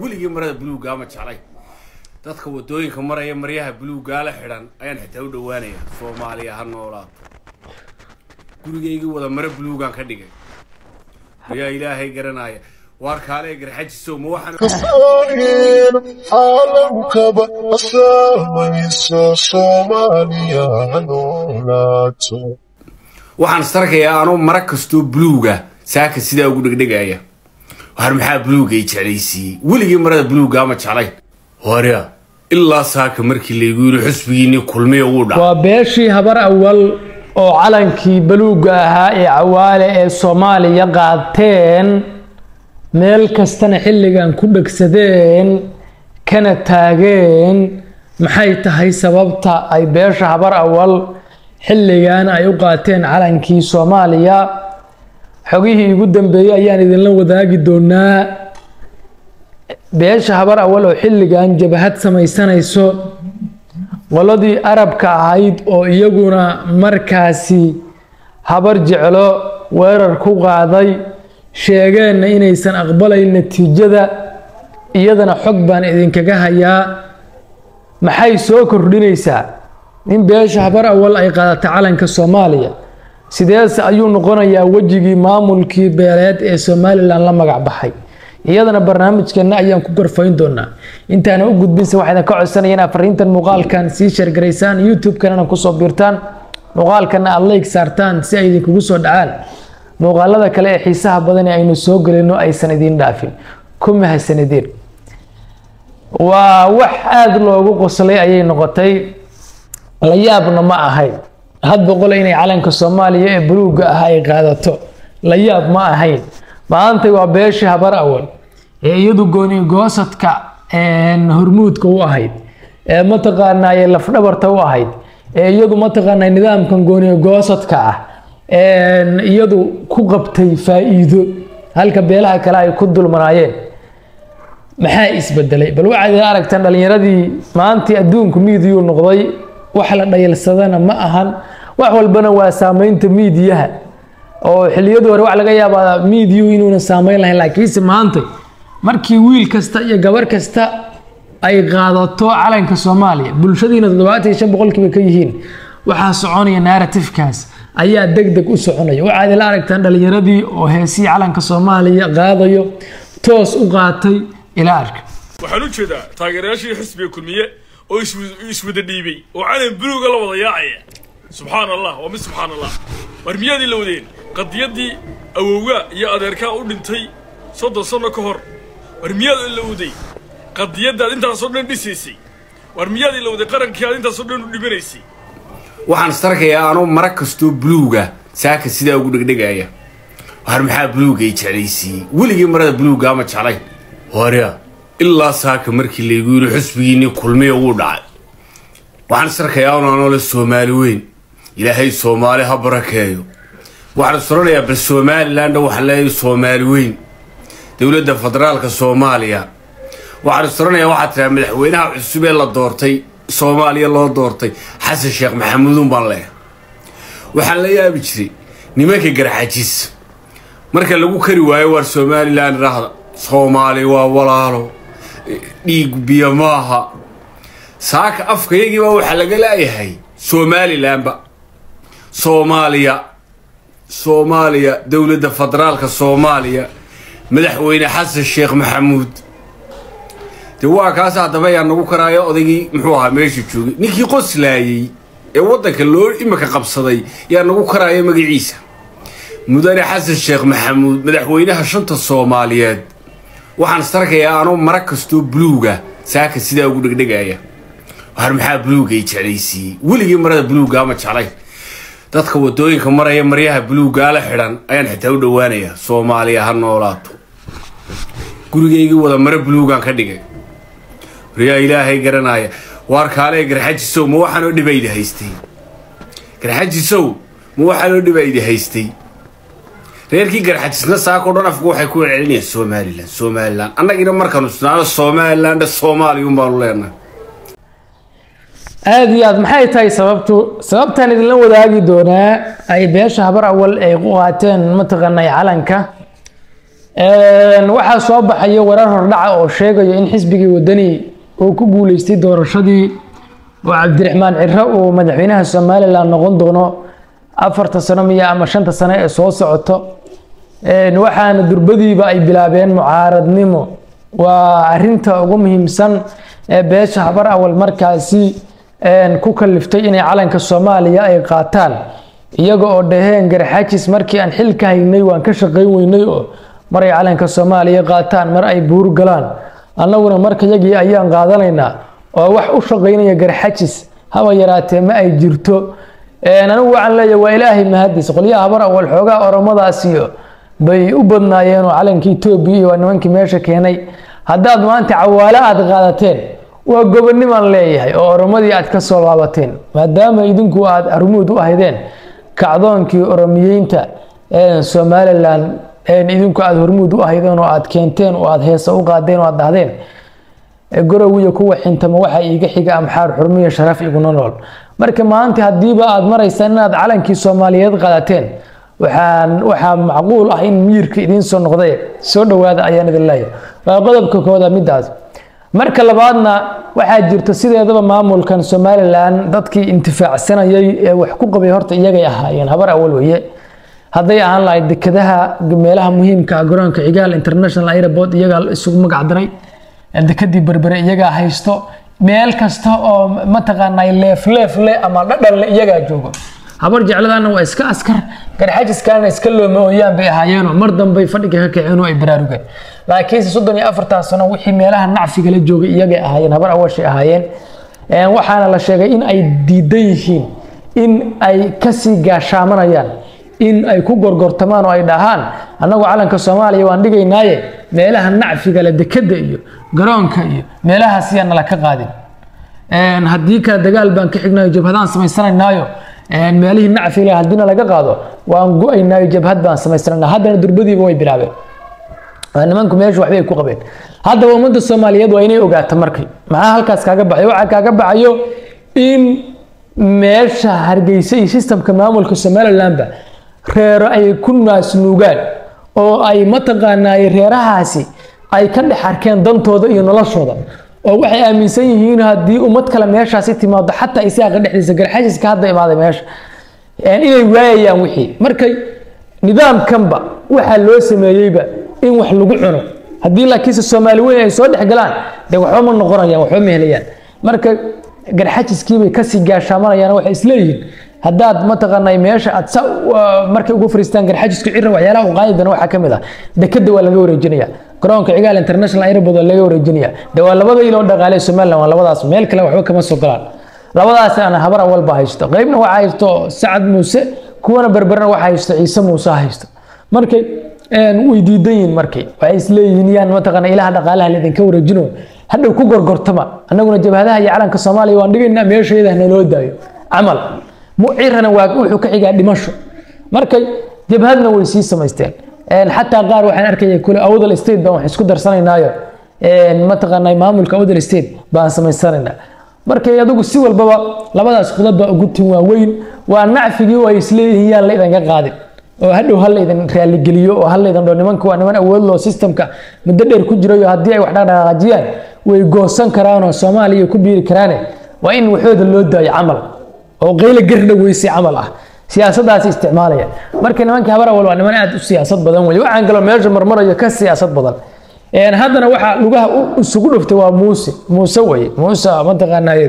weligii marada buluuggaa ma jeclay dadka waddooyinka maraya maryaha buluuggaala xidhan ayaan xitaa u dhowaanaya. Soomaaliya ha noolaato gurigaygii wada mare buluugaan ka dhigay. Ayaa ilaahay garanaya. Waar kaale garxajisow ma waxaan kasoonin caalamkaba asaamayso soomaaliya ha noolaato waxaan istarkayaa anoo mara kastoo buluuga saaka sidaa ugu dhegdhegaya waar maxaa buluuga i jeclaysiiyey weligii marada buluuggaa ma jeclay warya ilaa saaka markii laygu yidhi xusbigiinii kulmiya wuu dhaca waa beeshii habar awal oo calankii baluugga ahaa ee cawaale ee soomaaliya qaateen. Meel kastana xilligan ku dhegsadeen kana taageen. Maxay tahay sababta ay beesha habar awal xilligan ay u qaateen calankii soomaaliya xogihii ugu dambeeyey ayaan idinla wadaagi doonaa beesha habar awal oo xilligan jabahad samaysanayso qoladii arabka ahayd oo iyaguna markaasi habar jeclo weerar ku qaaday sheegeenna inaysan aqbalayn natiijada iyadana xog baan idinkaga hayaa. Maxay soo kordhinaysaa? In beesha habar awal ay qaadata calanka soomaaliya sideese ayuu noqonayaa wejigii maamulkii beeleed ee somalilan la magac baxay. Iyadana barnaamijkeena ayaan ku garfayn doonaa. Intaana u gudbinsa waxaa idin ka codsanaya inaad fariintan muuqaalkan sii shargaraysaan youtube-kanana ku soo biirtaan muuqaalkana aada leyg saartaan si ay idinkugu soo dhacaan. Muuqaalada kale ee xiisaha badan ee aynu soo gelino aysan idiin dhaafin. Ku mahadsanideen waa wax aada loogu qoslay ayay noqotay. La yaabna ma ahayn had boqole inay calanka soomaaliya ee buluugga ah ay qaadato la yaab ma ahayn. Maantay waa beeshii habar awal ee iyadu gooni goosadka hormuudka u ahayd ee mataqaanaaye lafdhabarta u ahayd ee iyadu mataqaanaa nidaamkan gooni goosadka ah iyadu ku qabtay faa-iido halka beelaha kale ay ku dulmanaayeen. Maxaa isbedelay bal waxaad aragtaan dhalinyaradii maantii adduunku miidiyuu noqday wax la dhayalsadana ma ahan wax walbana waa saameynta miidiyaha oo xiliyadii hore wax laga yaabaa miidiyu inuuna saameyn lahayn laakiinse maanta markii wiil kasta iyo gabar kasta ay qaadato calanka soomaaliya bulshadiina toddobaatan iyo shan boqolkiiba ka yihiin waxaa soconaya narratifkaas ayaa deg deg u soconaya. Waxaad ila aragtaan dhalinyaradii oo heesii calanka soomaaliya qaadayo toos u qaatay ila arka. Waxaan u jeedaa taageerayaashii xisbiga kulmiye oo iswada dhiibay oo calan buluuga la wada yaacaya subxaan allah waa mid subxaan allah war miyaadii la wadeen qadiyadii awowga iyo adeerkaa u dhintay soddon sanno ka hor war miyaad la waday qadiyadaad intaasoo dhan dhisaysay war miyaad la waday qarankii aad intaasoo dhan u dhibanaysay. Waxaan istarkayaa anoo mara kastoo buluuga saaka sidaa ugu dhegdhegaya. Waar maxaa buluuga i jeclaysiiyey weligii marada buluuggaa ma jeclay. Warya ilaa saaka markii laygu yidhi xusbigiinii kulmiya wuu dhacay. Waxaan istarkayaa un anoo le soomaali weyn ilaahay soomaali ha barakeeyo. Waxaan istoranayaa bal somalilandha waxaan leeyahay soomaali weyn. Dowladda federaalka soomaaliya. Waxaan istoranayaa waxaa tiraa madaxweynaha cusub ee la doortay soomaaliya loo doortay xasan sheekh maxamuudun baan leeyahay waxaan la yaabi jiray nimanka garxajis. Marka lagu kari waayo waar somalilan idhaahda soomaali waa walaalo dhiig biyo maaha. Saaka afkayagiibaa waxaa laga laayahay somalilanba soomaaliya. Soomaaliya dowladda federaalka soomaaliya madaxweyne xasan sheekh maxamuud. Dee waa kaas haddaba ayaa nagu karaayo odaygii muxuu ahaa meesha joogay. Ninkii qoslaayey ee waddanka loo imika qabsaday yaa nagu karaayo magaciisa mudane xasan sheekh maxamuud madaxweynaha shanta soomaaliyeed. Waxaan istarkayaa anoo mara kastoo buluuga saaka sidaa ugu dhegdhegaya. Waar maxaa buluuga i jeclaysiiyey weligii marada buluuggaa ma jeclay dadka waddooyinka maraya maryaha buluuggaala xidhan ayaan xitaa u dhowaanaya soomaaliya ha noolaato. Gurigaygii wada mare buluugaan ka dhigay. Waryaa ilaahay garanaya waar kaale garxajisow ma waxaanoo dhibaydi haystay? Garxajisow ma waxaanoo dhibaydi haystay? Reerkii garxajisna saakao dhan afku waxay ku celcelinayaan somalilan somalilan annagiina markaanu isnaano somalilandha soomaaliyun baanu leenahay aada iyo aad maxay tahay sababtu? Sababtaan idinla wadaagi doonaa ay beesha habar awal ay ku qaateen mataqaanay calanka? Waxaa soo baxaya warar hordhaca oo sheegaya in xisbigii wadani uu ku guuleystay doorashadii oo cabdiraxmaan ciro uu madaxweynaha somalilan noqon doono afarta sano miya ama shanta sano ee soo socoto. Waxaana durbadiiba ay bilaabeen mucaaradnimo. Waa arinta ugu muhiimsan ee beesha habar awal markaasi ku kaliftay inay calanka soomaaliya ay qaataan. Iyaga oo dhaheen garxajis markii aan xil ka haynay waan ka shaqayn weynay oo mar calanka soomaaliya qaataan mar ay buur galaan. Annaguna marka yagii ayaan qaadanaynaa oo wax u shaqaynaya garxajis haba yaraatee ma ay jirto. Anigu waxaan leeyahay waa ilaahay mahadis qolyaha habar awal xoogaa oromadaasiyo bay u badnaayeen oo calanka etoobiya iyo waa nimankii meesha keenay. Haddaad maanta cawaalo aada qaadateen waa gobonimaan leeyahay oo oromadii aad ka soo laabateen maadaama idinku aad armuud u ahaydeen kacdoonkii oromiyeynta somalilan idinku aada hormuud u ahaydeen oo aad keenteen oo aad heesa u qaadeen oo aad dhahdeen gorowiya kuwa xintama waxaa iiga xiga amxaar xurmiya sharaf iguna nool. Marka maanta haddiiba aad maraysaan inaad calankii soomaaliyeed qaadateen waxaan waxaa macquul ah in miirka idiin soo noqday. Soo dhowaada ayaan idin leeyahay. Waa qodobka kooda midaas marka labaadna waxaa jirta sideedaba maamulkan somalilan dadkii intifaacsanayay ee wax ku qabay horta iyagay ahaayeen. Habar awal weye hadday ahaan lahayd dekadaha meelaha muhiimka ah garoonka cigaal international airport iyagaa isugu magac daray dekadii berbere iyagaa haysto. Meel kasta oo mataqaanaa leef leef le ama dhadhan iyagaa joogo habar jecladaana waa iska askar. Garxajiskaana iska looma bay ahaayeenoo mar dambay fadhiga ka kaceen ay baraarugeen laakiinse soddon iyo afartan sano wixii meelaha nacfiga la joogay iyagay ahaayeen habar awashay ahaayeen. Waxaana la sheegay in ay diidan yihiin in ay ka sii gaashaamanayaan in ay ku gorgortamaan oo ay dhahaan annagu calanka soomaaliya waan dhigaynaaye meelaha nacfiga le dekada iyo garoonka iyo meelahaas nala ka qaadin. Haddii kale dagaal baan ka xignayo jabhadaan samaysanaynaayo meelihii nacfiga le haddiina laga qaado waan go'aynaayo jabhad baan samaysanayna haddana durbadiiba way bilaabeen. Nimanku meesha waxbay ku qabeen. Haddaba ummadda soomaaliyeed waa inay ogaato markay. Maxaa halkaas kaaga baxay? Waxaa kaaga baxayo in meesha hargeysa iyo sistamka maamulka somalilandba reero ay ku naasnuugaan oo ay mataqaanaaye reerahaasi ay ka dhex arkeen dantooda iyo noloshooda oo waxay aaminsan yihiin haddii ummad kale meeshaasi timaado xataa isaaqa dhexdiisa garxajiska hadda imaaday meesha. Inay waayayaan wixii. Markay nidaamkanba waxaa loo sameeyeyba in wax lagu cuno. Haddii laakiinse soomaali weyn ay soo dhex galaan dee waxba ma noqonayaan waxba ma helayaan. Marka garxajiskiibay ka sii gaashaamanayaan waxay isleeyihiin haddaad mataqaanay meesha aad sa markay ugu fariistaan garxajisku cira waxyaalaha u qaadi doona waxaa ka mid ah. Dekada waa laga wareejinaya garoonka cigaal international waa laga wareejinaya de waa labada iloo dhaqaale somaliland waa labadaas. Meel kale waxba kama soo galaan. Labadaas aan habar awalba haysto. Qeybna waxaa haysto sacad muuse kuwana berberna waxaa haysto ciise muuse haysto. Markay way diidan yihiin markay. Waxay isleeyihiin yaan mataqaana ilaha dhaqaalaha laydinka wareejino hadhow ku gorgortama. Annaguna jabhadaha iyo calanka soomaaliya waan dhigaynaa meesheeda naloo daayo. Camal. Mucirana wuxuu ka xigaa dhimasho. Markay jabhadna way sii samaysteen xataa qaar waxaan arkaya kule awdal state baan wax isku darsanaynaayo mataqaanaa maamulka awdal state baan samaysanaynaa markay adigu si walbaba labadaas khudad baa ugu tin waaweyn waa nacfigii oo ay isleeyihiin yaan la idinka qaadin. Oo hadhow ha laydin raaligeliyo oo ha laydin dho nimanka waa niman awood loo systemka. Muddo dheer ku jirayo haddii ay wax dhaqdhaqaajiyaan way goosan karaan oo soomaaliya ku biiri karaane. Waa in waxooda loo daayo camal. Oo qeyla gardha weyse camal ah siyaasadaasi isticmaalaya. Marka nimanka habar awal waa niman aad u siyaasad badan wey waxaan kaloo meesha marmarayo ka siyaasad badan. Haddana waxaa lugaha isugu dhuftay waa muuse. Muuse weye muuse mataqaanaaye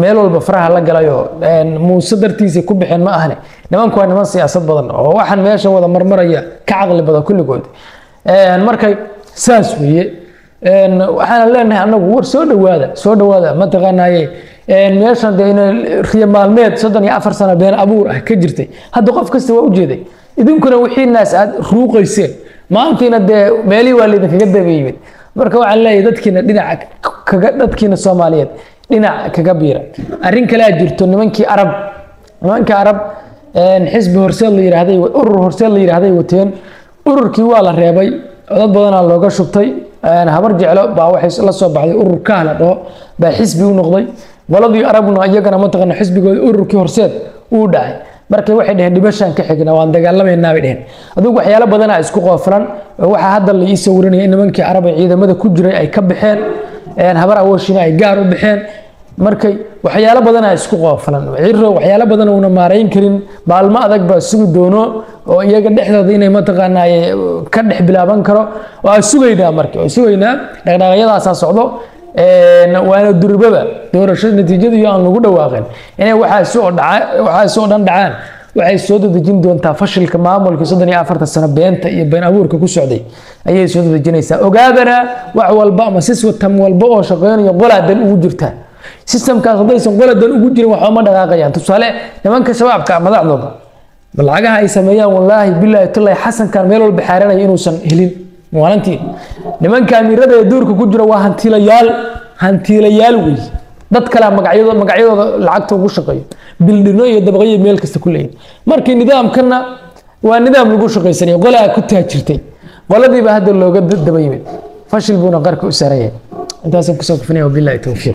meel walba faraha la galayo. Muuse dartiisa ku bixeen ma ahne. Nimanku waa niman siyaasad badan oo waxaan meesha wada marmaraya ka caqli badan kulligood. Markay saas weeye. Waxaana leenahay anagu war soo dhawaada soo dhawaada mataqaanaaye meeshan de riyo maalmeed soddon iyo afar sano been abuur ah ka jirtay. Hadda qof kasta waa ujeeday idinkuna wixii naas aad ruuqayseen. Maantiina dee meelihii waa laydinkaga dabeeyimid marka waxaan leeyahay dadkiina dhinaca kaga dadkiina soomaaliyeed dhinac kaga biira. Arrin kalea jirto nimankii arab. Nimankii arab xisbi horseed la yidhaahday urur horseed la yidhaahday wateen. Ururkii waa la reebay. Dad badanaa looga shubtay. Habar jeclo baa waxay la soo baxday. Urur la dhaho baa xisbi u noqday qoladii arabna iyagana mataqaana xisbigooda ururkii horseed uu dhacay. Markay waxay dheheen dhibashaan ka xigna waan dagaalamaynaa bay dheheen waxyaalo badanaa isku qoofilan oo waxaa hadda la ii sawiranaya in nimankii carab ee ciidamada ku jiray ay ka baxeen een habar awoshina ay gaar u baxeen. Markay waxyaalo badanaa isku qoofilan ciro waxyaalo badan uuna maarayn karin. Maalmo adag baa sugi doono oo iyaga dhexdooda inay mataqaanaa ka dhex bilaaban karo. Waa sugaynaa marka waa sugaynaa dhaqdhaqaaqyadaasaa socdo waana durbaba. Doorashada natiijadii aan lagu dhawaaqin. Inay waxaasi oo dhan dhacaan. Waxay soo dadejin doontaa fashilka maamulka soddon iyo afartan sano beenta iyo been abuurka ku socday. Ayay soo dadejinaysaa ogaadana wax walba ama system walba oo shaqeynayo qolaadan ugu jirtaa systemkaas haddaysan qoladan ugu jirin waxba ma dhaqaaqayaan. Tusaale nimanka shabaabka madaxdooda lacagaha ay sameeyaan wallaahi bilaahi tullahi xasankan meel walba xaaranaya inuusan helin maalintii nimanka amiirada ee duurka ku jira waa hantiilayaal hantiilayaal wey. Dad kale magacyadooda magacyadooda lacagta ugu shaqeeyo. Bildhino iyo dabaqyo meel kasta ku leeyihiin markii nidaamkana waa nidaam lagu shaqaysanaya qolaa ku taajirtay. Qoladiiba hadda looga daba yimid fashil buuna qarka u saaran yahay intaasaan ku soo kufinaya wabilahi towfiiq